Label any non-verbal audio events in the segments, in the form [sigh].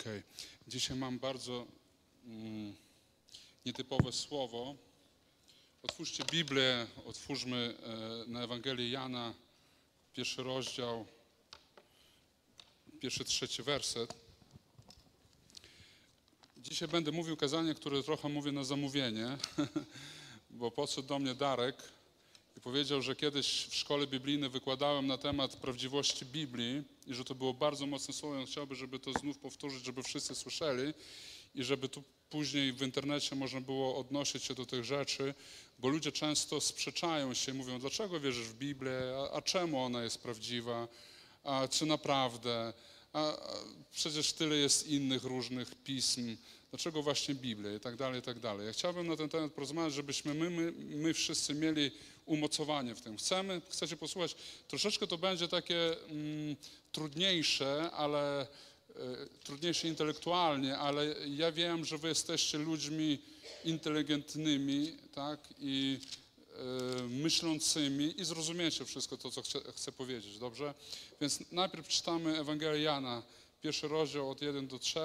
Okej. Dzisiaj mam bardzo mm, nietypowe słowo. Otwórzcie Biblię, otwórzmy e, na Ewangelię Jana, pierwszy rozdział, pierwszy, trzeci werset. Dzisiaj będę mówił kazanie, które trochę mówię na zamówienie, [laughs] bo podszedł do mnie Darek i powiedział, że kiedyś w szkole biblijnej wykładałem na temat prawdziwości Biblii i że to było bardzo mocne słowo. On chciałby, żeby to znów powtórzyć, żeby wszyscy słyszeli i żeby tu później w internecie można było odnosić się do tych rzeczy, bo ludzie często sprzeczają się, mówią, dlaczego wierzysz w Biblię, a, a czemu ona jest prawdziwa, a czy naprawdę, a, a przecież tyle jest innych różnych pism, dlaczego właśnie Biblia? I tak dalej, i tak dalej. Ja chciałbym na ten temat porozmawiać, żebyśmy my, my, my wszyscy mieli umocowanie w tym. Chcemy, chcecie posłuchać, troszeczkę to będzie takie mm, trudniejsze, ale e, trudniejsze intelektualnie, ale ja wiem, że wy jesteście ludźmi inteligentnymi, tak, i e, myślącymi i zrozumiecie wszystko to, co chcę, chcę powiedzieć, dobrze? Więc najpierw czytamy Ewangelię Jana, pierwszy rozdział od 1 do 3.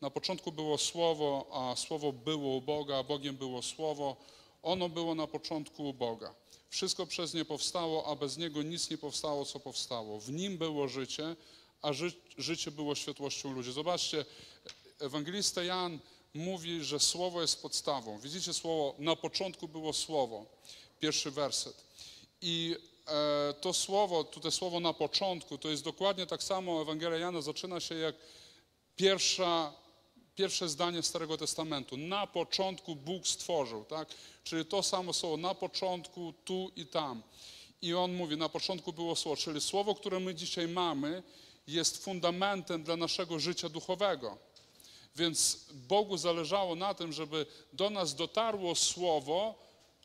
Na początku było Słowo, a Słowo było u Boga, a Bogiem było Słowo. Ono było na początku u Boga. Wszystko przez nie powstało, a bez niego nic nie powstało, co powstało. W nim było życie, a ży życie było światłością ludzi. Zobaczcie, ewangelista Jan mówi, że słowo jest podstawą. Widzicie słowo, na początku było słowo, pierwszy werset. I e, to słowo, tutaj słowo na początku, to jest dokładnie tak samo, Ewangelia Jana zaczyna się jak pierwsza, pierwsze zdanie Starego Testamentu. Na początku Bóg stworzył, tak? Czyli to samo słowo, na początku, tu i tam. I on mówi, na początku było słowo, czyli słowo, które my dzisiaj mamy, jest fundamentem dla naszego życia duchowego. Więc Bogu zależało na tym, żeby do nas dotarło słowo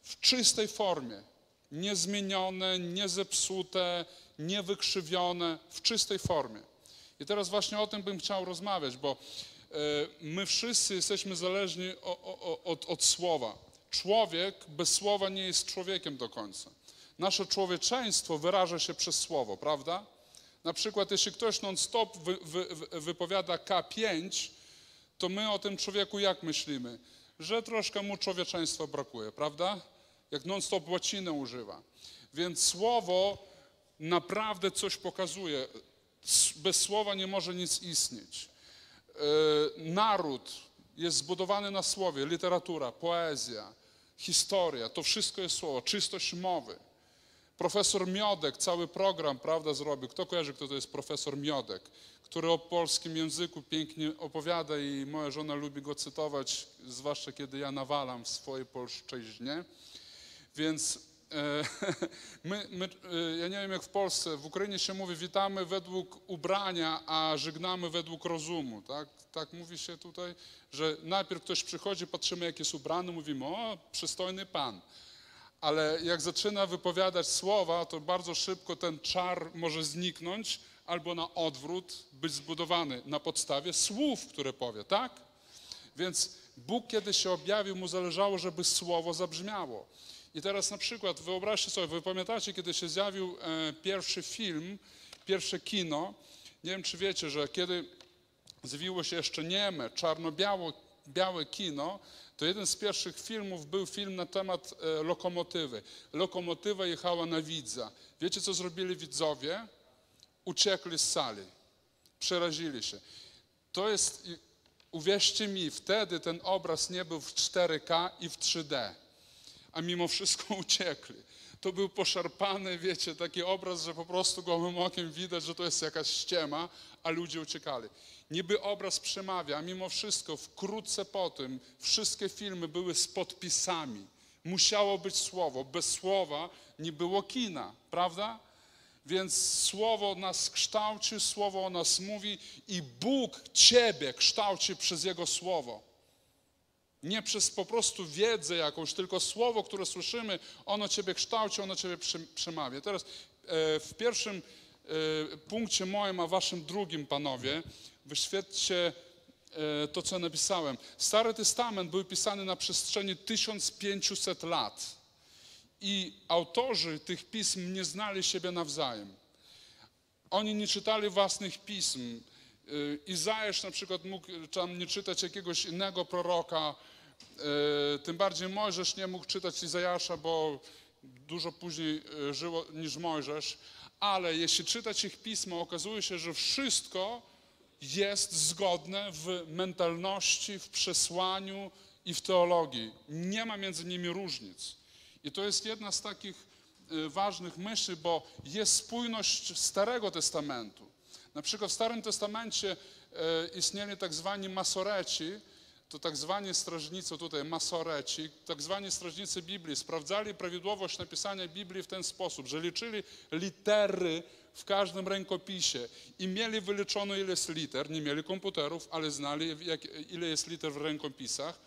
w czystej formie. Niezmienione, niezepsute, niewykrzywione, w czystej formie. I teraz właśnie o tym bym chciał rozmawiać, bo my wszyscy jesteśmy zależni o, o, od, od słowa. Człowiek bez słowa nie jest człowiekiem do końca. Nasze człowieczeństwo wyraża się przez słowo, prawda? Na przykład, jeśli ktoś non-stop wy, wy, wypowiada K5, to my o tym człowieku jak myślimy? Że troszkę mu człowieczeństwa brakuje, prawda? Jak non-stop łacinę używa. Więc słowo naprawdę coś pokazuje. Bez słowa nie może nic istnieć. Naród jest zbudowany na słowie, literatura, poezja, historia, to wszystko jest słowo, czystość mowy. Profesor Miodek cały program, prawda, zrobił. Kto kojarzy, kto to jest profesor Miodek? Który o polskim języku pięknie opowiada i moja żona lubi go cytować, zwłaszcza kiedy ja nawalam w swojej polszczyźnie. Więc e, [laughs] my, my, e, ja nie wiem jak w Polsce, w Ukrainie się mówi witamy według ubrania, a żegnamy według rozumu, tak? Tak mówi się tutaj, że najpierw ktoś przychodzi, patrzymy jak jest ubrany, mówimy o, przystojny pan ale jak zaczyna wypowiadać słowa, to bardzo szybko ten czar może zniknąć, albo na odwrót być zbudowany na podstawie słów, które powie, tak? Więc Bóg, kiedy się objawił, mu zależało, żeby słowo zabrzmiało. I teraz na przykład wyobraźcie sobie, wy pamiętacie, kiedy się zjawił e, pierwszy film, pierwsze kino, nie wiem czy wiecie, że kiedy zjawiło się jeszcze nieme, czarno-białe kino, to jeden z pierwszych filmów był film na temat e, lokomotywy. Lokomotywa jechała na widza. Wiecie, co zrobili widzowie? Uciekli z sali. Przerazili się. To jest, uwierzcie mi, wtedy ten obraz nie był w 4K i w 3D, a mimo wszystko [laughs] uciekli. To był poszarpany, wiecie, taki obraz, że po prostu gołym okiem widać, że to jest jakaś ściema, a ludzie uciekali. Niby obraz przemawia, a mimo wszystko wkrótce po tym wszystkie filmy były z podpisami. Musiało być słowo. Bez słowa nie było kina, prawda? Więc słowo nas kształci, słowo o nas mówi i Bóg ciebie kształci przez Jego słowo. Nie przez po prostu wiedzę jakąś, tylko słowo, które słyszymy, ono ciebie kształci, ono ciebie przemawia. Teraz e, w pierwszym e, punkcie moim, a waszym drugim, panowie, wyświetlcie e, to, co napisałem. Stary Testament był pisany na przestrzeni 1500 lat i autorzy tych pism nie znali siebie nawzajem. Oni nie czytali własnych pism. Izajasz na przykład mógł tam nie czytać jakiegoś innego proroka, tym bardziej Mojżesz nie mógł czytać Izajasza, bo dużo później y, żyło niż Mojżesz, ale jeśli czytać ich pismo, okazuje się, że wszystko jest zgodne w mentalności, w przesłaniu i w teologii. Nie ma między nimi różnic. I to jest jedna z takich y, ważnych myśli, bo jest spójność Starego Testamentu. Na przykład w Starym Testamencie e, istnieli tak zwani masoreci, to tak zwani strażnicy, tutaj masoreci, tak zwani strażnicy Biblii, sprawdzali prawidłowość napisania Biblii w ten sposób, że liczyli litery w każdym rękopisie i mieli wyliczone ile jest liter, nie mieli komputerów, ale znali jak, ile jest liter w rękopisach.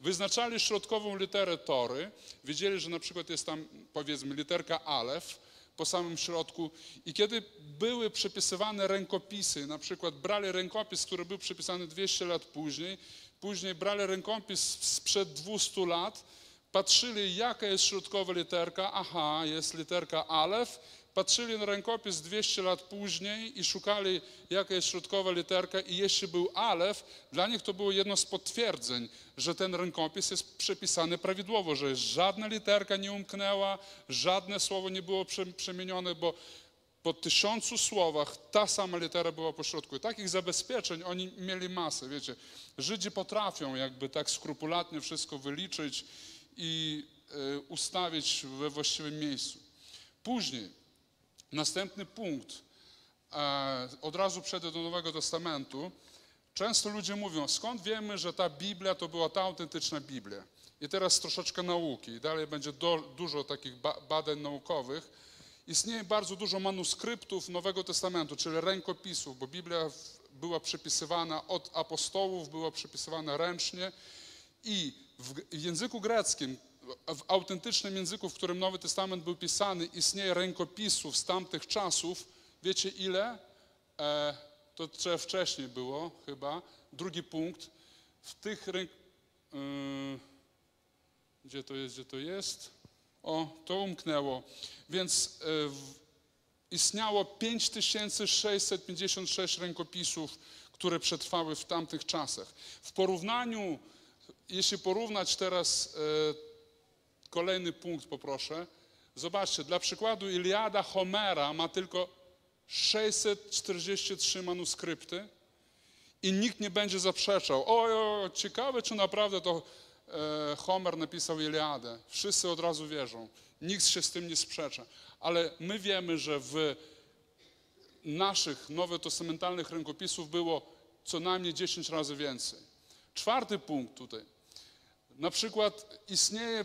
Wyznaczali środkową literę tory, wiedzieli, że na przykład jest tam powiedzmy literka alef, po samym środku. I kiedy były przepisywane rękopisy, na przykład brali rękopis, który był przepisany 200 lat później, później brali rękopis sprzed 200 lat, patrzyli jaka jest środkowa literka, aha, jest literka alef, patrzyli na rękopis 200 lat później i szukali, jaka jest środkowa literka. I jeśli był alef, dla nich to było jedno z potwierdzeń, że ten rękopis jest przepisany prawidłowo, że żadna literka nie umknęła, żadne słowo nie było przemienione, bo po tysiącu słowach ta sama litera była po środku. I takich zabezpieczeń oni mieli masę, wiecie. Żydzi potrafią jakby tak skrupulatnie wszystko wyliczyć i y, ustawić we właściwym miejscu. Później Następny punkt. E, od razu przejdę do Nowego Testamentu. Często ludzie mówią, skąd wiemy, że ta Biblia to była ta autentyczna Biblia? I teraz troszeczkę nauki. I dalej będzie do, dużo takich badań naukowych. Istnieje bardzo dużo manuskryptów Nowego Testamentu, czyli rękopisów, bo Biblia była przepisywana od apostołów, była przepisywana ręcznie i w języku greckim w autentycznym języku, w którym Nowy Testament był pisany, istnieje rękopisów z tamtych czasów. Wiecie ile? E, to trzeba wcześniej było chyba. Drugi punkt. W tych. E, gdzie to jest, gdzie to jest? O, to umknęło. Więc e, istniało 5656 rękopisów, które przetrwały w tamtych czasach. W porównaniu, jeśli porównać teraz e, Kolejny punkt poproszę. Zobaczcie, dla przykładu Iliada Homera ma tylko 643 manuskrypty i nikt nie będzie zaprzeczał. O, ciekawe, czy naprawdę to Homer napisał Iliadę. Wszyscy od razu wierzą. Nikt się z tym nie sprzecza. Ale my wiemy, że w naszych nowotestamentalnych rękopisów było co najmniej 10 razy więcej. Czwarty punkt tutaj. Na przykład istnieje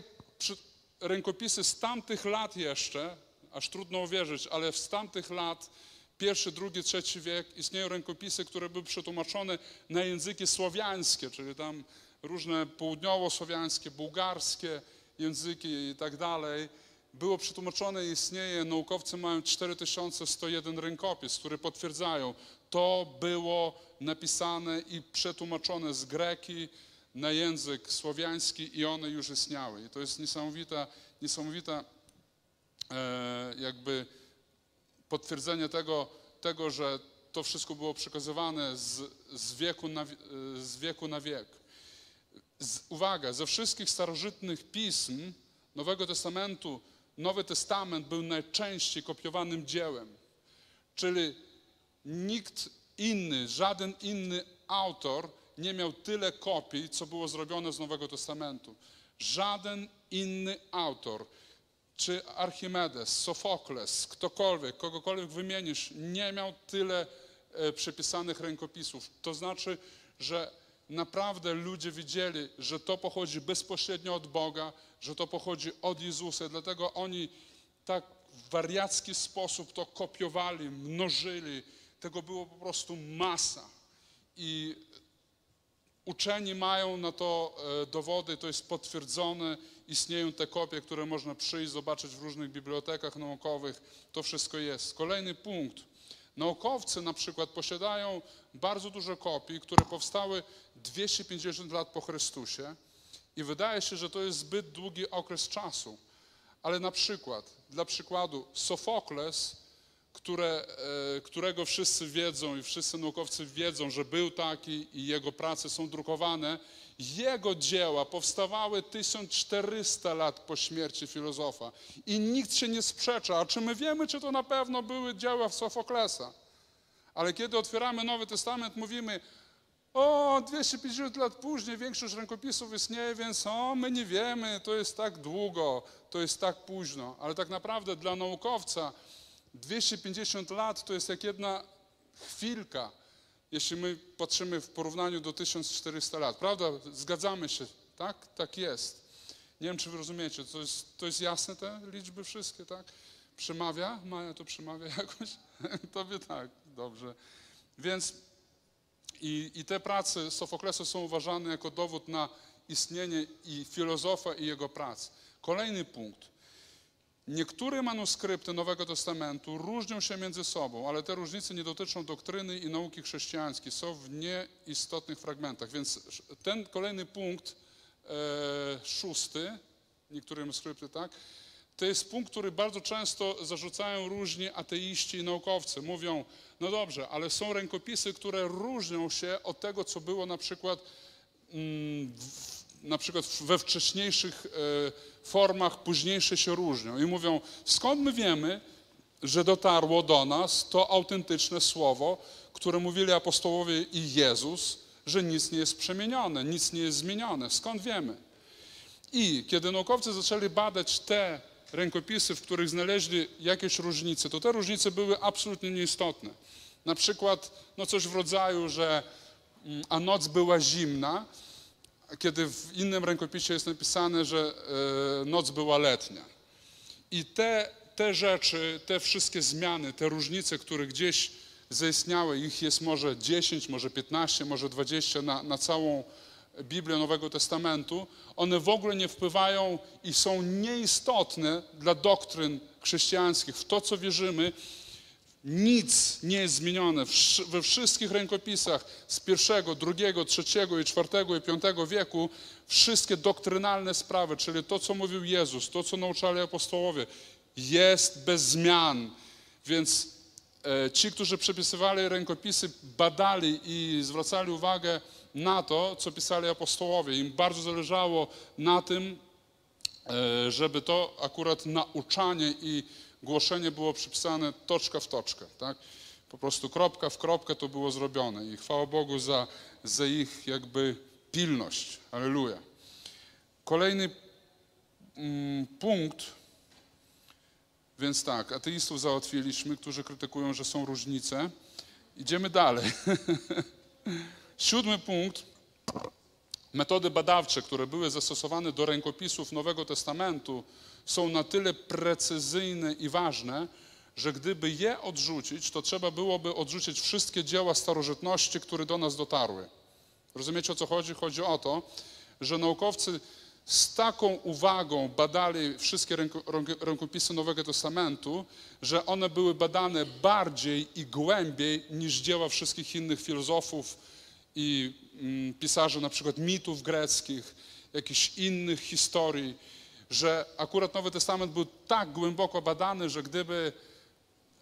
rękopisy z tamtych lat jeszcze, aż trudno uwierzyć, ale z tamtych lat, pierwszy, drugi, trzeci wiek, istnieją rękopisy, które były przetłumaczone na języki słowiańskie, czyli tam różne południowo-słowiańskie, bułgarskie języki i tak dalej. Było przetłumaczone, istnieje, naukowcy mają 4101 rękopis, które potwierdzają, to było napisane i przetłumaczone z greki, na język słowiański i one już istniały. I to jest niesamowita, niesamowita e, jakby potwierdzenie tego, tego, że to wszystko było przekazywane z, z, wieku, na, z wieku na wiek. Z, uwaga, ze wszystkich starożytnych pism Nowego Testamentu Nowy Testament był najczęściej kopiowanym dziełem. Czyli nikt inny, żaden inny autor nie miał tyle kopii, co było zrobione z Nowego Testamentu. Żaden inny autor, czy Archimedes, Sofokles, ktokolwiek, kogokolwiek wymienisz, nie miał tyle e, przepisanych rękopisów. To znaczy, że naprawdę ludzie widzieli, że to pochodzi bezpośrednio od Boga, że to pochodzi od Jezusa, dlatego oni tak w wariacki sposób to kopiowali, mnożyli. Tego było po prostu masa. I Uczeni mają na to e, dowody, to jest potwierdzone, istnieją te kopie, które można przyjść, zobaczyć w różnych bibliotekach naukowych, to wszystko jest. Kolejny punkt. Naukowcy na przykład posiadają bardzo dużo kopii, które powstały 250 lat po Chrystusie i wydaje się, że to jest zbyt długi okres czasu. Ale na przykład, dla przykładu, Sofokles które, e, którego wszyscy wiedzą i wszyscy naukowcy wiedzą, że był taki i jego prace są drukowane, jego dzieła powstawały 1400 lat po śmierci filozofa i nikt się nie sprzecza. A czy my wiemy, czy to na pewno były dzieła Sofoklesa? Ale kiedy otwieramy Nowy Testament, mówimy, o, 250 lat później większość rękopisów istnieje, więc o, my nie wiemy, to jest tak długo, to jest tak późno. Ale tak naprawdę dla naukowca 250 lat to jest jak jedna chwilka, jeśli my patrzymy w porównaniu do 1400 lat. Prawda? Zgadzamy się, tak? Tak jest. Nie wiem, czy wy rozumiecie, to jest, to jest jasne te liczby wszystkie, tak? Przemawia? Maja to przemawia [laughs] jakoś? Tobie tak, dobrze. Więc i, i te prace Sofoklesa są uważane jako dowód na istnienie i filozofa i jego prac. Kolejny punkt. Niektóre manuskrypty Nowego Testamentu różnią się między sobą, ale te różnice nie dotyczą doktryny i nauki chrześcijańskiej, są w nieistotnych fragmentach. Więc ten kolejny punkt, e, szósty, niektóre manuskrypty, tak, to jest punkt, który bardzo często zarzucają różni ateiści i naukowcy. Mówią, no dobrze, ale są rękopisy, które różnią się od tego, co było na przykład, mm, w, na przykład we wcześniejszych e, formach, późniejsze się różnią. I mówią, skąd my wiemy, że dotarło do nas to autentyczne słowo, które mówili apostołowie i Jezus, że nic nie jest przemienione, nic nie jest zmienione. Skąd wiemy? I kiedy naukowcy zaczęli badać te rękopisy, w których znaleźli jakieś różnice, to te różnice były absolutnie nieistotne. Na przykład no coś w rodzaju, że mm, a noc była zimna, kiedy w innym rękopisie jest napisane, że e, noc była letnia. I te, te rzeczy, te wszystkie zmiany, te różnice, które gdzieś zaistniały, ich jest może 10, może 15, może 20 na, na całą Biblię Nowego Testamentu, one w ogóle nie wpływają i są nieistotne dla doktryn chrześcijańskich, w to, co wierzymy. Nic nie jest zmienione we wszystkich rękopisach z pierwszego, drugiego, trzeciego i czwartego i piątego wieku. Wszystkie doktrynalne sprawy, czyli to, co mówił Jezus, to, co nauczali apostołowie, jest bez zmian. Więc e, ci, którzy przepisywali rękopisy, badali i zwracali uwagę na to, co pisali apostołowie. Im bardzo zależało na tym, e, żeby to akurat nauczanie i głoszenie było przypisane toczka w toczkę. Tak? Po prostu kropka w kropkę to było zrobione i chwała Bogu za, za ich jakby pilność. Aleluja. Kolejny mm, punkt, więc tak, ateistów załatwiliśmy, którzy krytykują, że są różnice. Idziemy dalej. [laughs] Siódmy punkt. Metody badawcze, które były zastosowane do rękopisów Nowego Testamentu, są na tyle precyzyjne i ważne, że gdyby je odrzucić, to trzeba byłoby odrzucić wszystkie dzieła starożytności, które do nas dotarły. Rozumiecie o co chodzi? Chodzi o to, że naukowcy z taką uwagą badali wszystkie rękopisy Nowego Testamentu, że one były badane bardziej i głębiej niż dzieła wszystkich innych filozofów i mm, pisarzy na przykład mitów greckich, jakichś innych historii, że akurat Nowy Testament był tak głęboko badany, że gdyby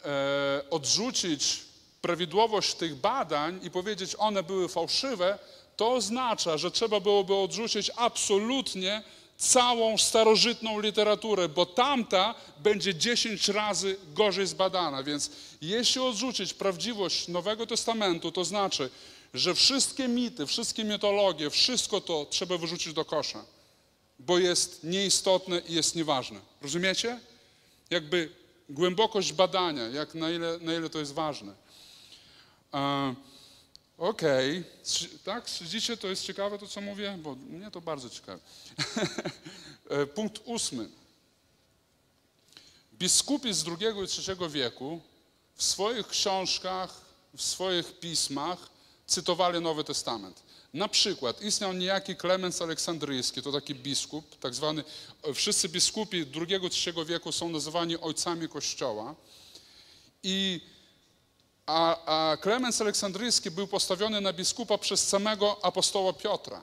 e, odrzucić prawidłowość tych badań i powiedzieć, one były fałszywe, to oznacza, że trzeba byłoby odrzucić absolutnie całą starożytną literaturę, bo tamta będzie 10 razy gorzej zbadana. Więc jeśli odrzucić prawdziwość Nowego Testamentu, to znaczy, że wszystkie mity, wszystkie mitologie, wszystko to trzeba wyrzucić do kosza, bo jest nieistotne i jest nieważne. Rozumiecie? Jakby głębokość badania, jak na ile, na ile to jest ważne. Uh, Okej, okay. tak? Słyszycie, to jest ciekawe to, co mówię? Bo mnie to bardzo ciekawe. [laughs] E, punkt ósmy. Biskupi z II i III wieku w swoich książkach, w swoich pismach cytowali Nowy Testament. Na przykład istniał niejaki Klemens Aleksandryjski, to taki biskup, tak zwany, wszyscy biskupi II-III wieku są nazywani ojcami Kościoła. I, a, a Klemens Aleksandryjski był postawiony na biskupa przez samego apostoła Piotra.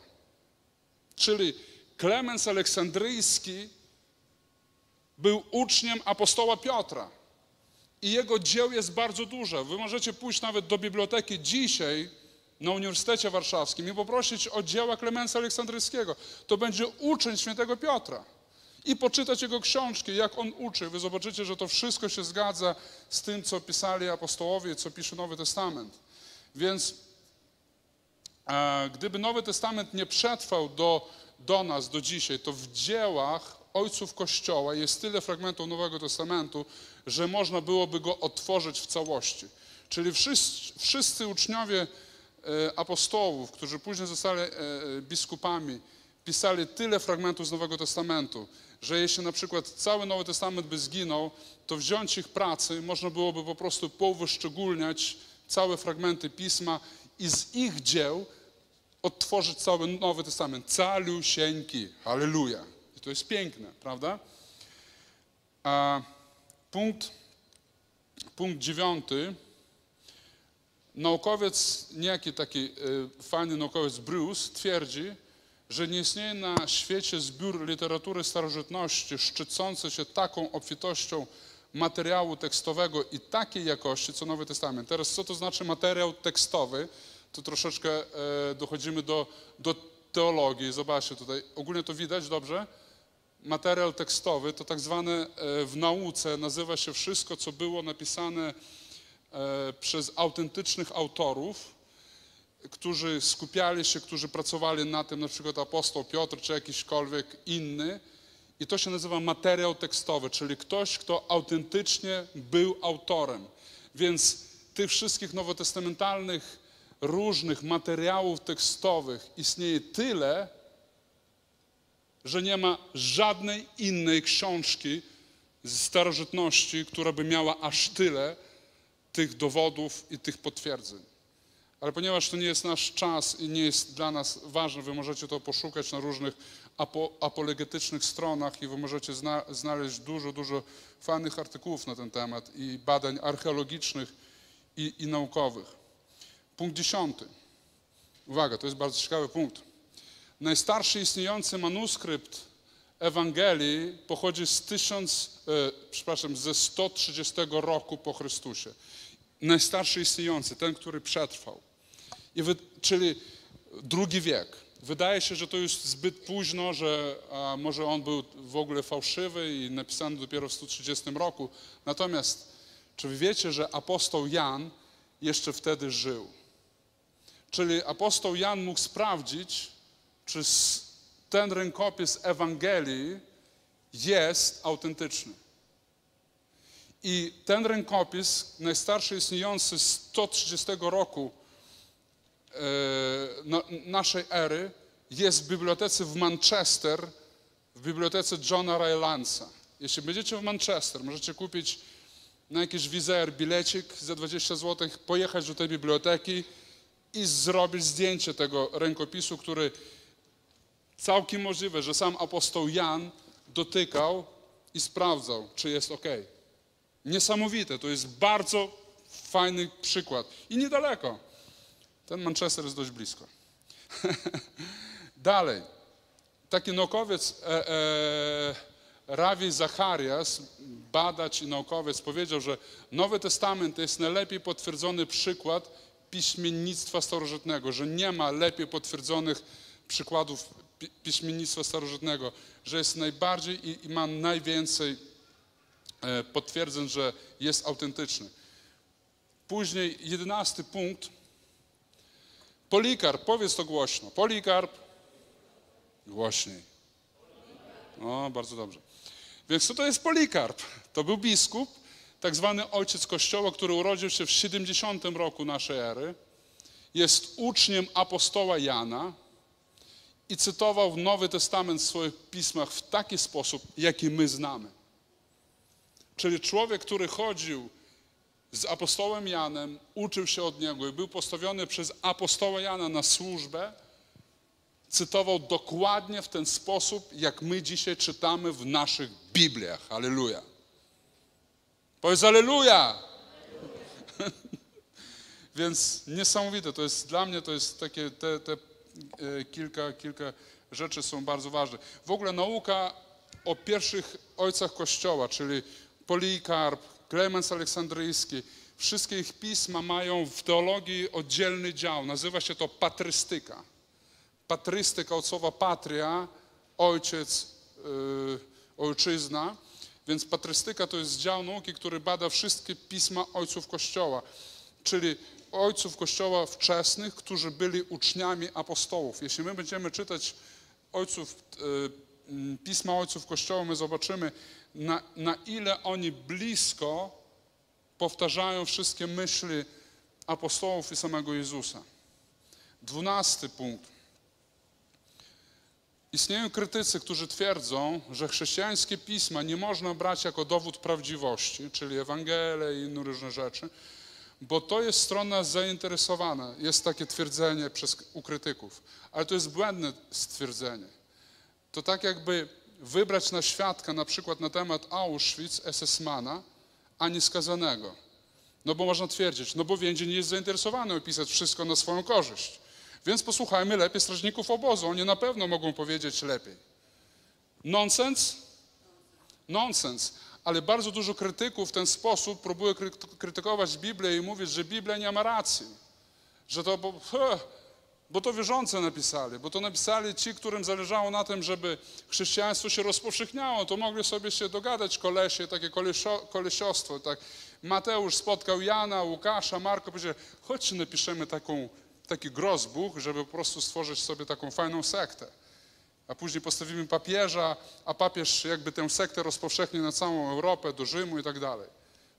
Czyli Klemens Aleksandryjski był uczniem apostoła Piotra. i jego dzieł jest bardzo dużo. Wy możecie pójść nawet do biblioteki dzisiaj na Uniwersytecie Warszawskim i poprosić o dzieła Klemensa Aleksandryjskiego. To będzie uczeń świętego Piotra. I poczytać jego książki, jak on uczy. Wy zobaczycie, że to wszystko się zgadza z tym, co pisali apostołowie, co pisze Nowy Testament. Więc e, gdyby Nowy Testament nie przetrwał do, do nas, do dzisiaj, to w dziełach ojców Kościoła jest tyle fragmentów Nowego Testamentu, że można byłoby go otworzyć w całości. Czyli wszyscy, wszyscy uczniowie apostołów, którzy później zostali e, e, biskupami, pisali tyle fragmentów z Nowego Testamentu, że jeśli na przykład cały Nowy Testament by zginął, to wziąć ich pracy można byłoby po prostu powyszczególniać całe fragmenty Pisma i z ich dzieł odtworzyć cały Nowy Testament. Calusieńki. Halleluja. I to jest piękne, prawda? A punkt, punkt dziewiąty. Naukowiec, niejaki taki y, fajny naukowiec Bruce twierdzi, że nie istnieje na świecie zbiór literatury starożytności szczycący się taką obfitością materiału tekstowego i takiej jakości, co Nowy Testament. Teraz co to znaczy materiał tekstowy? Tu troszeczkę e, dochodzimy do, do teologii. Zobaczcie tutaj, ogólnie to widać dobrze? Materiał tekstowy to tak zwane e, w nauce nazywa się wszystko, co było napisane e, przez autentycznych autorów, którzy skupiali się, którzy pracowali na tym, na przykład apostoł Piotr czy jakiśkolwiek inny. I to się nazywa materiał tekstowy, czyli ktoś, kto autentycznie był autorem. Więc tych wszystkich nowotestamentalnych różnych materiałów tekstowych istnieje tyle, że nie ma żadnej innej książki z starożytności, która by miała aż tyle tych dowodów i tych potwierdzeń. Ale ponieważ to nie jest nasz czas i nie jest dla nas ważne, wy możecie to poszukać na różnych apo, apologetycznych stronach i wy możecie zna, znaleźć dużo, dużo fajnych artykułów na ten temat i badań archeologicznych i, i naukowych. Punkt dziesiąty. Uwaga, to jest bardzo ciekawy punkt. Najstarszy istniejący manuskrypt Ewangelii pochodzi z 1000, e, przepraszam, ze 130 roku po Chrystusie. Najstarszy istniejący, ten, który przetrwał. I wy, czyli drugi wiek. Wydaje się, że to już zbyt późno, że może on był w ogóle fałszywy i napisany dopiero w 130 roku. Natomiast, czy wy wiecie, że apostoł Jan jeszcze wtedy żył? Czyli apostoł Jan mógł sprawdzić, czy ten rękopis Ewangelii jest autentyczny. I ten rękopis, najstarszy istniejący z 130 roku e, naszej ery, jest w bibliotece w Manchester, w bibliotece Johna Rylandsa. Jeśli będziecie w Manchester, możecie kupić na jakiś wizer bilecik za 20 zł, pojechać do tej biblioteki i zrobić zdjęcie tego rękopisu, który całkiem możliwe, że sam apostoł Jan dotykał i sprawdzał, czy jest ok. Niesamowite, to jest bardzo fajny przykład. I niedaleko. Ten Manchester jest dość blisko. [laughs] Dalej. Taki naukowiec e, e, Ravi Zacharias, badacz i naukowiec, powiedział, że Nowy Testament to jest najlepiej potwierdzony przykład piśmiennictwa starożytnego, że nie ma lepiej potwierdzonych przykładów piśmiennictwa starożytnego, że jest najbardziej i, i ma najwięcej potwierdzeń, że jest autentyczny. Później jedenasty punkt. Polikarp, powiedz to głośno. Polikarp, głośniej. O, bardzo dobrze. Więc co to jest Polikarp? To był biskup, tak zwany ojciec Kościoła, który urodził się w 70 roku naszej ery. Jest uczniem apostoła Jana i cytował Nowy Testament w swoich pismach w taki sposób, jaki my znamy. Czyli człowiek, który chodził z apostołem Janem, uczył się od niego i był postawiony przez apostoła Jana na służbę, cytował dokładnie w ten sposób, jak my dzisiaj czytamy w naszych Bibliach. Aleluja. Powiedz aleluja! [laughs] Więc niesamowite, to jest dla mnie to jest takie, te, te e, kilka, kilka rzeczy są bardzo ważne. W ogóle nauka o pierwszych ojcach Kościoła, czyli Polikarp, Klemens Aleksandryjski, wszystkie ich pisma mają w teologii oddzielny dział. Nazywa się to patrystyka. Patrystyka od słowa patria, ojciec, yy, ojczyzna. Więc patrystyka to jest dział nauki, który bada wszystkie pisma ojców Kościoła, czyli ojców Kościoła wczesnych, którzy byli uczniami apostołów. Jeśli my będziemy czytać ojców, yy, pisma ojców Kościoła, my zobaczymy, na, na ile oni blisko powtarzają wszystkie myśli apostołów i samego Jezusa. Dwunasty punkt. Istnieją krytycy, którzy twierdzą, że chrześcijańskie pisma nie można brać jako dowód prawdziwości, czyli Ewangelie i inne różne rzeczy, bo to jest strona zainteresowana. Jest takie twierdzenie przez, u krytyków, ale to jest błędne stwierdzenie. To tak jakby wybrać na świadka na przykład na temat Auschwitz SS-mana, a nie skazanego. No bo można twierdzić, no bo więzień nie jest zainteresowany opisać wszystko na swoją korzyść. Więc posłuchajmy lepiej strażników obozu. Oni na pewno mogą powiedzieć lepiej. Nonsens? Nonsens. Ale bardzo dużo krytyków w ten sposób próbuje krytykować Biblię i mówić, że Biblia nie ma racji. Że to, bo, bo to wierzące napisali, bo to napisali ci, którym zależało na tym, żeby chrześcijaństwo się rozpowszechniało, to mogli sobie się dogadać kolesie, takie kolesio, kolesiostwo. Tak. Mateusz spotkał Jana, Łukasza, Marko, powiedział, chodźcie napiszemy taką taki grozbuch, żeby po prostu stworzyć sobie taką fajną sektę. A później postawimy papieża, a papież jakby tę sektę rozpowszechni na całą Europę, do Rzymu i tak dalej.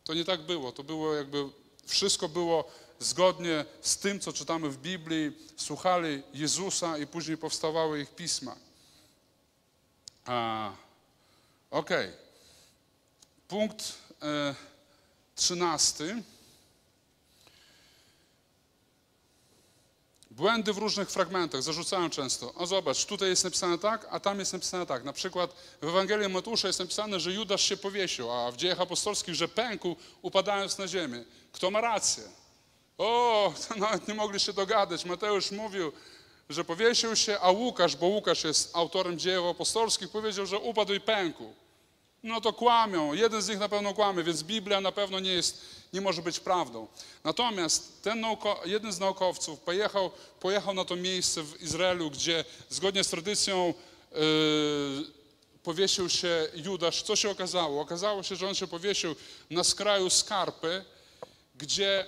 To nie tak było. To było jakby, wszystko było zgodnie z tym, co czytamy w Biblii, słuchali Jezusa i później powstawały ich pisma. Okay. Punkt e. Błędy w różnych fragmentach zarzucają często. O zobacz, tutaj jest napisane tak, a tam jest napisane tak. Na przykład w Ewangelii Mateusza jest napisane, że Judasz się powiesił, a w dziejach apostolskich, że pękł upadając na ziemię. Kto ma rację? O, to nawet nie mogli się dogadać. Mateusz mówił, że powiesił się, a Łukasz, bo Łukasz jest autorem dziejów apostolskich, powiedział, że upadł i pękł. No to kłamią. Jeden z nich na pewno kłamie, więc Biblia na pewno nie jest nie może być prawdą. Natomiast ten nauko, jeden z naukowców pojechał, pojechał na to miejsce w Izraelu, gdzie zgodnie z tradycją yy, powiesił się Judasz. Co się okazało? Okazało się, że on się powiesił na skraju skarpy, gdzie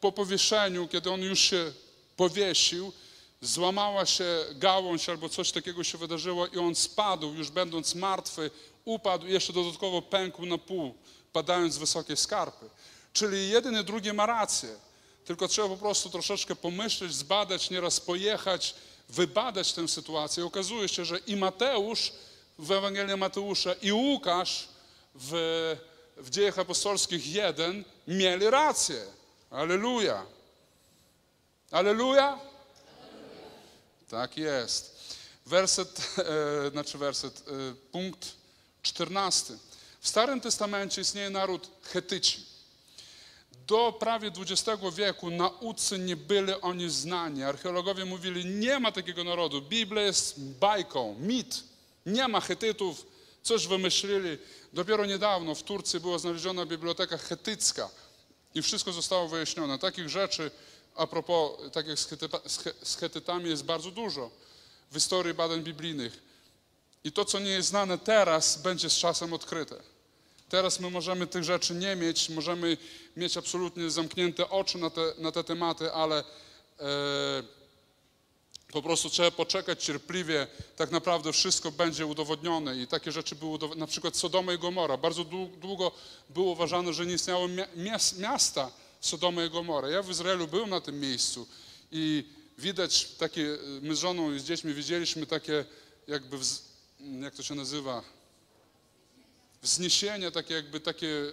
po powieszeniu, kiedy on już się powiesił, złamała się gałąź albo coś takiego się wydarzyło i on spadł, już będąc martwy, upadł i jeszcze dodatkowo pękł na pół, padając z wysokiej skarpy. Czyli jeden i drugi ma rację. Tylko trzeba po prostu troszeczkę pomyśleć, zbadać, nieraz pojechać, wybadać tę sytuację. Okazuje się, że i Mateusz w Ewangelii Mateusza, i Łukasz w, w Dziejach Apostolskich 1 mieli rację. Aleluja. Aleluja? Tak jest. Werset, [laughs] e, znaczy werset, e, punkt 14. W Starym Testamencie istnieje naród Chetyci do prawie XX wieku naucy nie byli oni znani. Archeologowie mówili, nie ma takiego narodu. Biblia jest bajką, mit. Nie ma Hetytów, coś wymyślili. Dopiero niedawno w Turcji była znaleziona biblioteka chetycka i wszystko zostało wyjaśnione. Takich rzeczy, a propos, tak jak z Hetytami jest bardzo dużo w historii badań biblijnych. I to, co nie jest znane teraz, będzie z czasem odkryte. Teraz my możemy tych rzeczy nie mieć, możemy mieć absolutnie zamknięte oczy na te, na te tematy, ale e, po prostu trzeba poczekać cierpliwie, tak naprawdę wszystko będzie udowodnione i takie rzeczy były, na przykład Sodoma i Gomora. Bardzo długo było uważane, że nie istniało miasta Sodoma i Gomora. Ja w Izraelu byłem na tym miejscu i widać takie, my z żoną i z dziećmi widzieliśmy takie jakby, jak to się nazywa, wzniesienia, takie jakby takie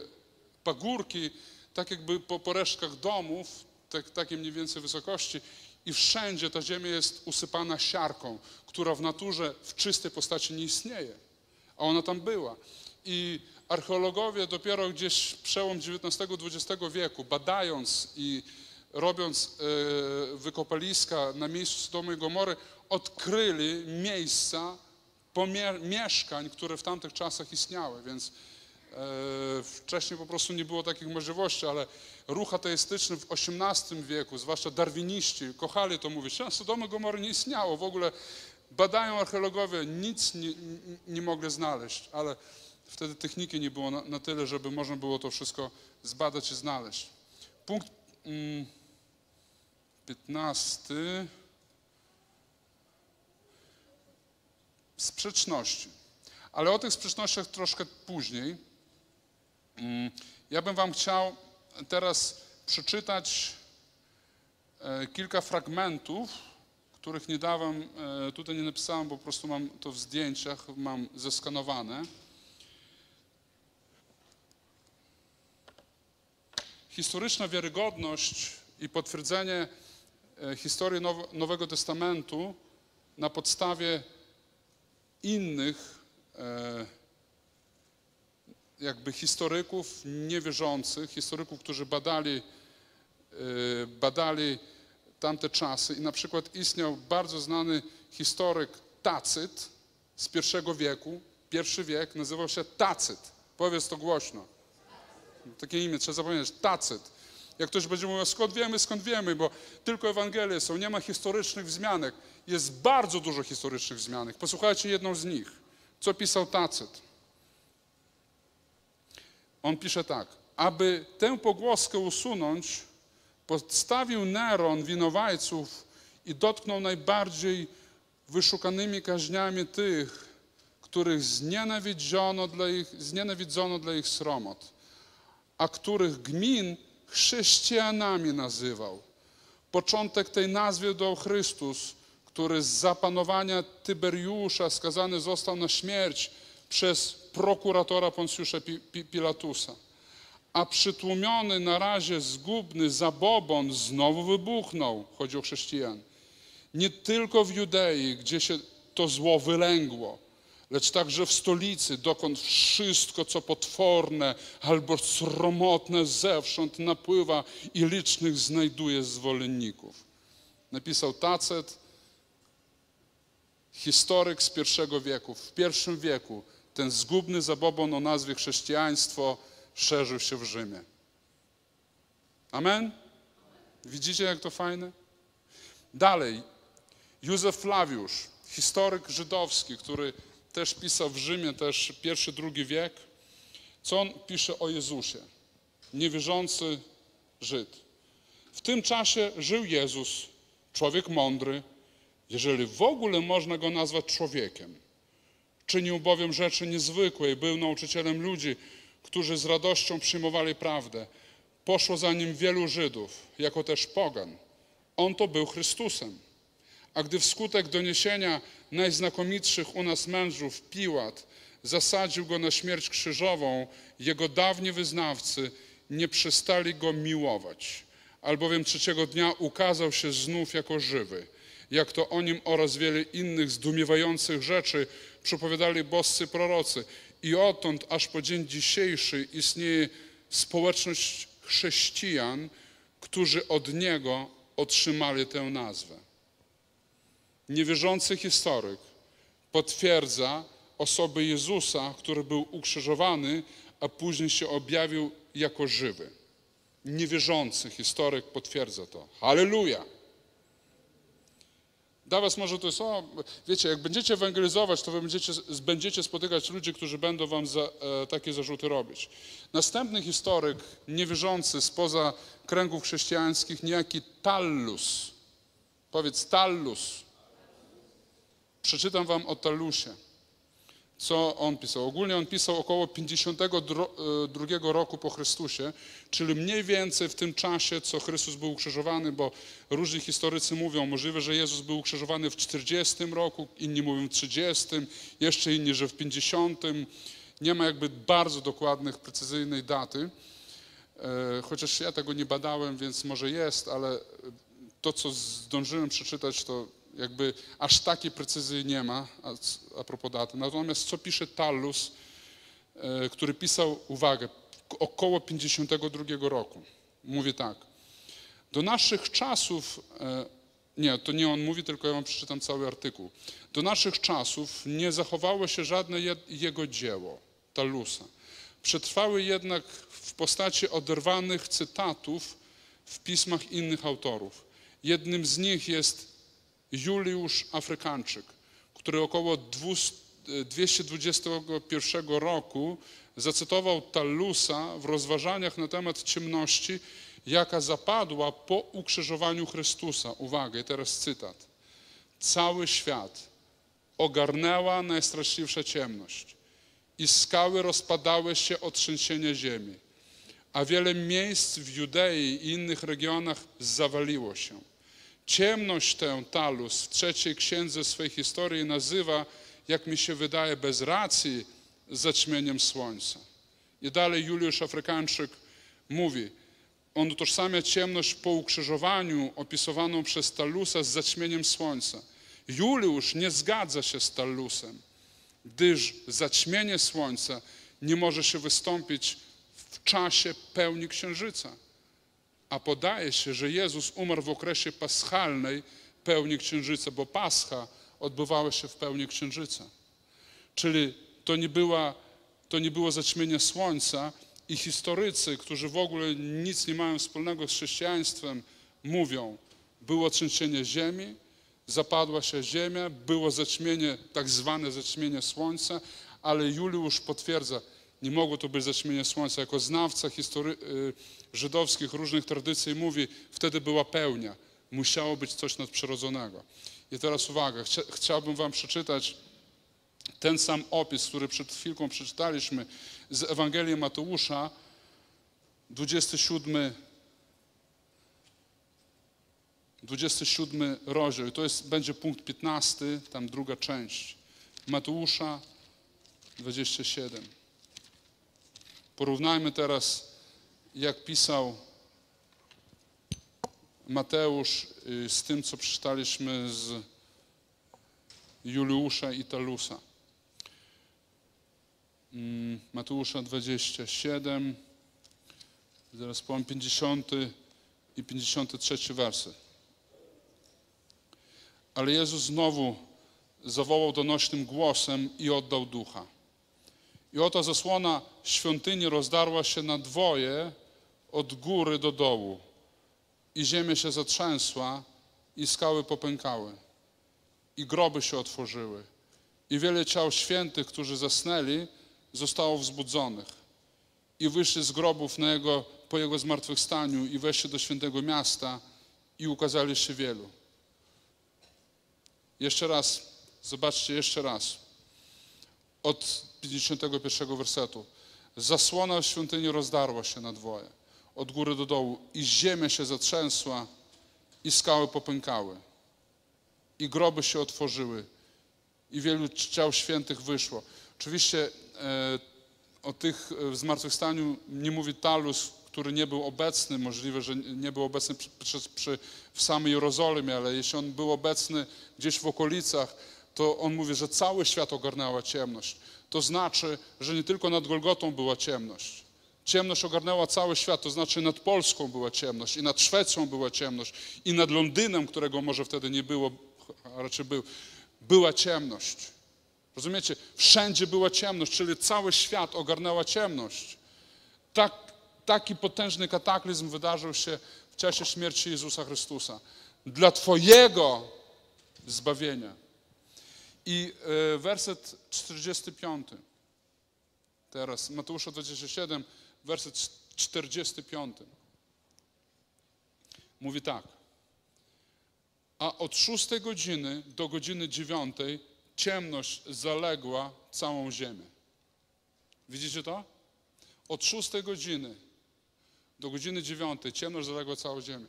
pagórki, tak jakby po, po resztkach domów, tak, takiej mniej więcej wysokości i wszędzie ta ziemia jest usypana siarką, która w naturze w czystej postaci nie istnieje, a ona tam była. I archeologowie dopiero gdzieś przełom XIX-XX wieku, badając i robiąc e, wykopaliska na miejscu Sodomy i Gomory, odkryli miejsca, mieszkań, które w tamtych czasach istniały, więc Wcześniej po prostu nie było takich możliwości, ale ruch ateistyczny w XVIII wieku, zwłaszcza darwiniści, kochali to mówić. A Sodomy Gomory nie istniało. W ogóle badają archeologowie, nic nie, nie mogli znaleźć, ale wtedy techniki nie było na, na tyle, żeby można było to wszystko zbadać i znaleźć. Punkt mm, 15. Sprzeczności. Ale o tych sprzecznościach troszkę później. Mm, Ja bym Wam chciał teraz przeczytać e, kilka fragmentów, których nie dałem, e, tutaj nie napisałem, bo po prostu mam to w zdjęciach, mam zeskanowane. Historyczna wiarygodność i potwierdzenie e, historii Now- Nowego Testamentu na podstawie innych jakby historyków niewierzących, historyków, którzy badali, e, badali tamte czasy. I na przykład istniał bardzo znany historyk Tacyt z pierwszego wieku. Pierwszy wiek nazywał się Tacyt. Powiedz to głośno. Takie imię trzeba zapomnieć. Tacyt. Jak ktoś będzie mówił, skąd wiemy, skąd wiemy, bo tylko Ewangelie są, nie ma historycznych wzmianek. Jest bardzo dużo historycznych wzmianek. Posłuchajcie jedną z nich. Co pisał Tacyt? On pisze tak. Aby tę pogłoskę usunąć, podstawił Neron winowajców i dotknął najbardziej wyszukanymi kaźniami tych, których znienawidzono dla ich, znienawidzono dla ich sromot, a których gmin chrześcijanami nazywał. Początek tej nazwy dał Chrystus, który z zapanowania Tyberiusza skazany został na śmierć przez prokuratora Poncjusza Pi- Pi- Pilatusa. A przytłumiony na razie zgubny zabobon znowu wybuchnął, chodzi o chrześcijan. Nie tylko w Judei, gdzie się to zło wylęgło, lecz także w stolicy, dokąd wszystko, co potworne albo sromotne zewsząd napływa i licznych znajduje zwolenników. Napisał Tacet, historyk z pierwszego wieku. W pierwszym wieku ten zgubny zabobon o nazwie chrześcijaństwo szerzył się w Rzymie. Amen? Widzicie, jak to fajne? Dalej, Józef Flawiusz, historyk żydowski, który też pisał w Rzymie, też pierwszy, drugi wiek. Co on pisze o Jezusie? Niewierzący Żyd. W tym czasie żył Jezus, człowiek mądry, jeżeli w ogóle można go nazwać człowiekiem. Czynił bowiem rzeczy niezwykłe i był nauczycielem ludzi, którzy z radością przyjmowali prawdę. Poszło za nim wielu Żydów, jako też pogan. On to był Chrystusem. A gdy wskutek doniesienia najznakomitszych u nas mężów Piłat zasadził go na śmierć krzyżową, jego dawni wyznawcy nie przestali go miłować, albowiem trzeciego dnia ukazał się znów jako żywy. Jak to o nim oraz wiele innych zdumiewających rzeczy przepowiadali boscy prorocy. I odtąd aż po dzień dzisiejszy istnieje społeczność chrześcijan, którzy od niego otrzymali tę nazwę. Niewierzący historyk potwierdza osobę Jezusa, który był ukrzyżowany, a później się objawił jako żywy. Niewierzący historyk potwierdza to. Halleluja! Dla was może to jest, o, wiecie, jak będziecie ewangelizować, to wy będziecie, będziecie spotykać ludzi, którzy będą wam za, e, takie zarzuty robić. Następny historyk, niewierzący spoza kręgów chrześcijańskich, niejaki Tallus. Powiedz Tallus. Przeczytam wam o Tallusie. Co on pisał? Ogólnie on pisał około 52 roku po Chrystusie, czyli mniej więcej w tym czasie, co Chrystus był ukrzyżowany, bo różni historycy mówią, możliwe, że Jezus był ukrzyżowany w 40 roku, inni mówią w 30, jeszcze inni, że w 50. Nie ma jakby bardzo dokładnych, precyzyjnej daty, E, chociaż ja tego nie badałem, więc może jest, ale to, co zdążyłem przeczytać, to jakby aż takiej precyzji nie ma a, a propos daty. Natomiast co pisze Tallus, e, który pisał, uwagę, około 52 roku. Mówi tak. Do naszych czasów, e, nie, to nie on mówi, tylko ja wam przeczytam cały artykuł. Do naszych czasów nie zachowało się żadne je- jego dzieło, Tallusa. przetrwały jednak w postaci oderwanych cytatów w pismach innych autorów. Jednym z nich jest Juliusz Afrykańczyk, który około 221 roku zacytował Tallusa w rozważaniach na temat ciemności, jaka zapadła po ukrzyżowaniu Chrystusa. Uwaga, teraz cytat. Cały świat ogarnęła najstraszliwsza ciemność i skały rozpadały się od trzęsienia ziemi, a wiele miejsc w Judei i innych regionach zawaliło się. Ciemność tę Talus w trzeciej księdze swej historii nazywa, jak mi się wydaje, bez racji, zaćmieniem słońca. I dalej Juliusz Afrykańczyk mówi, on utożsamia ciemność po ukrzyżowaniu opisywaną przez Talusa z zaćmieniem słońca. Juliusz nie zgadza się z Tallusem, gdyż zaćmienie słońca nie może się wystąpić w czasie pełni księżyca. A podaje się, że Jezus umarł w okresie paschalnej pełni księżyca, bo Pascha odbywała się w pełni księżyca. Czyli to nie, była, to nie było zaćmienie słońca i historycy, którzy w ogóle nic nie mają wspólnego z chrześcijaństwem, mówią, było trzęsienie ziemi, zapadła się ziemia, było zaćmienie, tak zwane zaćmienie słońca, ale Juliusz potwierdza, nie mogło to być zaćmienie słońca. Jako znawca history, y, żydowskich różnych tradycji mówi, wtedy była pełnia. Musiało być coś nadprzyrodzonego. I teraz uwaga, chciałbym wam przeczytać ten sam opis, który przed chwilką przeczytaliśmy z Ewangelii Mateusza, 27, 27 rozdział. I to jest, będzie punkt 15, tam druga część. Mateusza 27. Porównajmy teraz, jak pisał Mateusz y, z tym, co przeczytaliśmy z Juliusza i Talusa. Mm, Mateusza 27, zaraz powiem 50 i 53 werset. Ale Jezus znowu zawołał donośnym głosem i oddał ducha. I oto zasłona świątyni rozdarła się na dwoje od góry do dołu. I ziemia się zatrzęsła i skały popękały. I groby się otworzyły. I wiele ciał świętych, którzy zasnęli, zostało wzbudzonych. I wyszli z grobów na jego, po jego zmartwychwstaniu i weszli do świętego miasta i ukazali się wielu. Jeszcze raz, zobaczcie jeszcze raz. Od 51 wersetu. Zasłona świątyni rozdarła się na dwoje, od góry do dołu i ziemia się zatrzęsła i skały popękały. I groby się otworzyły i wielu ciał świętych wyszło. Oczywiście e, o tych w zmartwychwstaniu nie mówi Talus, który nie był obecny, możliwe, że nie był obecny przy, przy, przy, w samej Jerozolimie, ale jeśli on był obecny gdzieś w okolicach, to on mówi, że cały świat ogarnęła ciemność. To znaczy, że nie tylko nad Golgotą była ciemność. Ciemność ogarnęła cały świat, to znaczy nad Polską była ciemność, i nad Szwecją była ciemność, i nad Londynem, którego może wtedy nie było, a raczej był, była ciemność. Rozumiecie? Wszędzie była ciemność, czyli cały świat ogarnęła ciemność. Tak, taki potężny kataklizm wydarzył się w czasie śmierci Jezusa Chrystusa. Dla Twojego zbawienia. I e, werset 45. Teraz Mateusza 27, werset 45. Mówi tak. A od szóstej godziny do godziny dziewiątej ciemność zaległa całą ziemię. Widzicie to? Od szóstej godziny do godziny dziewiątej ciemność zaległa całą ziemię.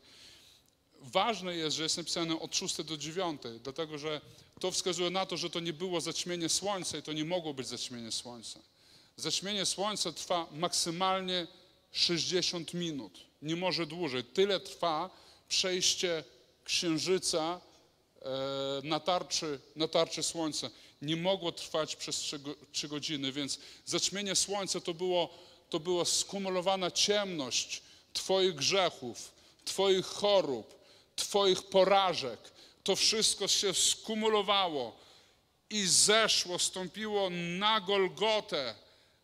Ważne jest, że jest napisane od szóstej do dziewiątej, dlatego że to wskazuje na to, że to nie było zaćmienie słońca i to nie mogło być zaćmienie słońca. Zaćmienie słońca trwa maksymalnie 60 minut, nie może dłużej. Tyle trwa przejście księżyca E, na tarczy, na tarczy słońca. Nie mogło trwać przez trzy, trzy godziny, więc zaćmienie słońca to, było, to była skumulowana ciemność Twoich grzechów, Twoich chorób, Twoich porażek. To wszystko się skumulowało i zeszło, stąpiło na Golgotę,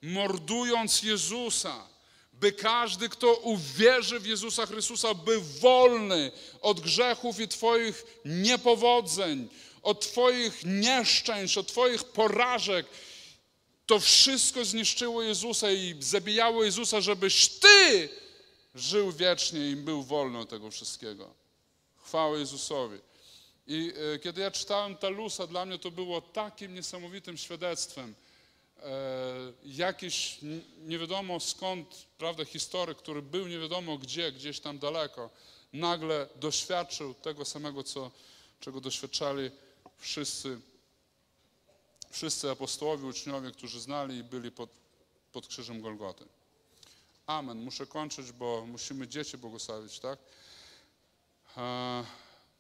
mordując Jezusa, by każdy, kto uwierzy w Jezusa Chrystusa, był wolny od grzechów i Twoich niepowodzeń, od Twoich nieszczęść, od Twoich porażek. To wszystko zniszczyło Jezusa i zabijało Jezusa, żebyś Ty żył wiecznie i był wolny od tego wszystkiego. Chwała Jezusowi. I e, kiedy ja czytałem Talusa, dla mnie to było takim niesamowitym świadectwem. E, jakiś nie wiadomo skąd, prawda, historyk, który był nie wiadomo gdzie, gdzieś tam daleko, nagle doświadczył tego samego, co, czego doświadczali wszyscy, wszyscy apostołowie, uczniowie, którzy znali i byli pod, pod krzyżem Golgoty. Amen. Muszę kończyć, bo musimy dzieci błogosławić, tak? E,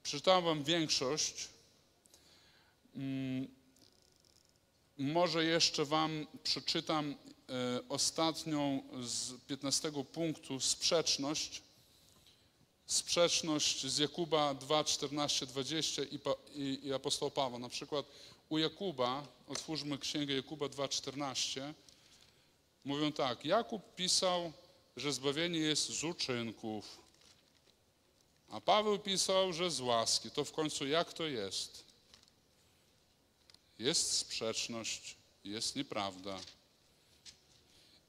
przeczytałem wam większość. Mm, może jeszcze wam przeczytam e, ostatnią z 15 punktu sprzeczność. Sprzeczność z Jakuba 2, 14, 20 i, i, i apostoł Pawła. Na przykład u Jakuba, otwórzmy księgę Jakuba 2, 14. Mówią tak, Jakub pisał, że zbawienie jest z uczynków, a Paweł pisał, że z łaski. To w końcu jak to jest? Jest sprzeczność, jest nieprawda.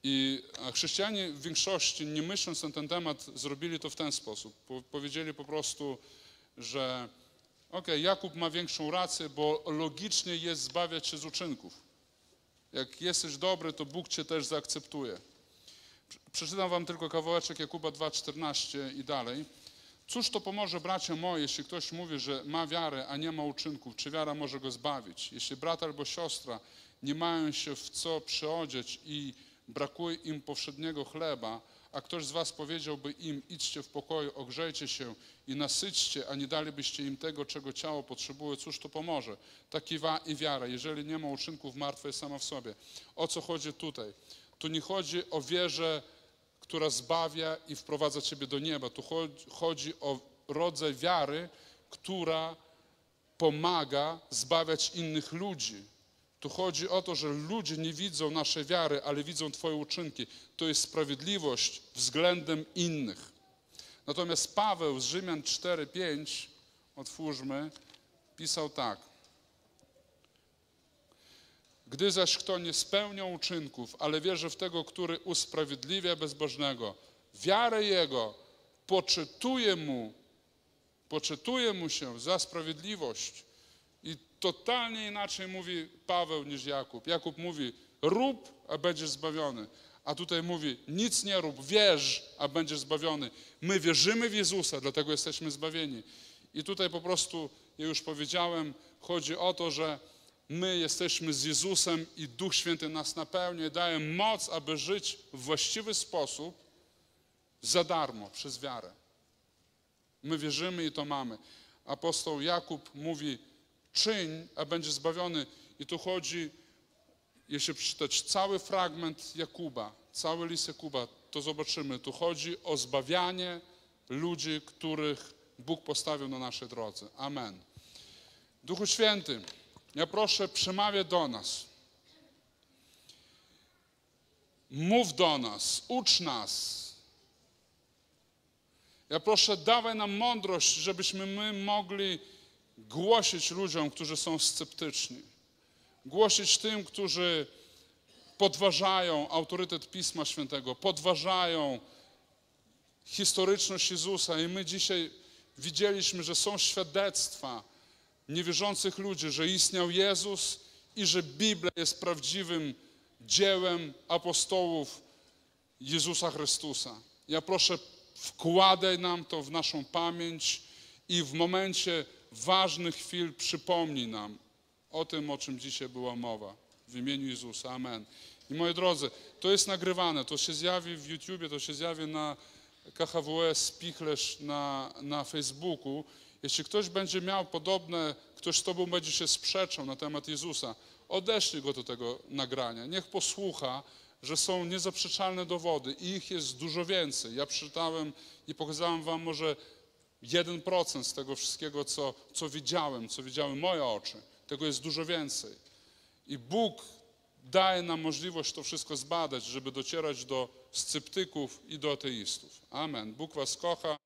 I chrześcijanie w większości, nie myśląc na ten temat, zrobili to w ten sposób. Po, powiedzieli po prostu, że ok, Jakub ma większą rację, bo logicznie jest zbawiać się z uczynków. Jak jesteś dobry, to Bóg cię też zaakceptuje. Przeczytam wam tylko kawałeczek Jakuba 2,14 i dalej. Cóż to pomoże, bracia moi, jeśli ktoś mówi, że ma wiarę, a nie ma uczynków? Czy wiara może go zbawić? Jeśli brat albo siostra nie mają się w co przyodzieć i brakuje im powszedniego chleba, a ktoś z was powiedziałby im, idźcie w pokoju, ogrzejcie się i nasyćcie, a nie dalibyście im tego, czego ciało potrzebuje, cóż to pomoże? Taki wa i wiara, jeżeli nie ma uczynków, martwa jest sama w sobie. O co chodzi tutaj? Tu nie chodzi o wierze która zbawia i wprowadza Ciebie do nieba. Tu chodzi o rodzaj wiary, która pomaga zbawiać innych ludzi. Tu chodzi o to, że ludzie nie widzą naszej wiary, ale widzą Twoje uczynki. To jest sprawiedliwość względem innych. Natomiast Paweł z Rzymian 4:5, otwórzmy, pisał tak. Gdy zaś kto nie spełnia uczynków, ale wierzy w tego, który usprawiedliwia bezbożnego, wiarę jego poczytuje mu, poczytuje mu się za sprawiedliwość. I totalnie inaczej mówi Paweł niż Jakub. Jakub mówi, rób, a będziesz zbawiony. A tutaj mówi, nic nie rób, wierz, a będziesz zbawiony. My wierzymy w Jezusa, dlatego jesteśmy zbawieni. I tutaj po prostu, ja już powiedziałem, chodzi o to, że my jesteśmy z Jezusem i Duch Święty nas napełnia daje moc, aby żyć w właściwy sposób za darmo, przez wiarę. My wierzymy i to mamy. Apostoł Jakub mówi, czyń, a będziesz zbawiony. I tu chodzi, jeśli przeczytać cały fragment Jakuba, cały list Jakuba, to zobaczymy, tu chodzi o zbawianie ludzi, których Bóg postawił na naszej drodze. Amen. Duchu Święty, ja proszę, przemawiaj do nas. Mów do nas, ucz nas. Ja proszę, dawaj nam mądrość, żebyśmy my mogli głosić ludziom, którzy są sceptyczni. Głosić tym, którzy podważają autorytet Pisma Świętego, podważają historyczność Jezusa. I my dzisiaj widzieliśmy, że są świadectwa, niewierzących ludzi, że istniał Jezus i że Biblia jest prawdziwym dziełem apostołów Jezusa Chrystusa. Ja proszę, wkładaj nam to w naszą pamięć i w momencie ważnych chwil przypomnij nam o tym, o czym dzisiaj była mowa. W imieniu Jezusa. Amen. I moi drodzy, to jest nagrywane, to się zjawi w YouTubie, to się zjawi na KHWS Spichlerz na, na Facebooku. Jeśli ktoś będzie miał podobne, ktoś z Tobą będzie się sprzeczał na temat Jezusa, odeślij go do tego nagrania. Niech posłucha, że są niezaprzeczalne dowody i ich jest dużo więcej. Ja przeczytałem i pokazałem Wam może 1% z tego wszystkiego, co, co widziałem, co widziały moje oczy. Tego jest dużo więcej. I Bóg daje nam możliwość to wszystko zbadać, żeby docierać do sceptyków i do ateistów. Amen. Bóg was kocha.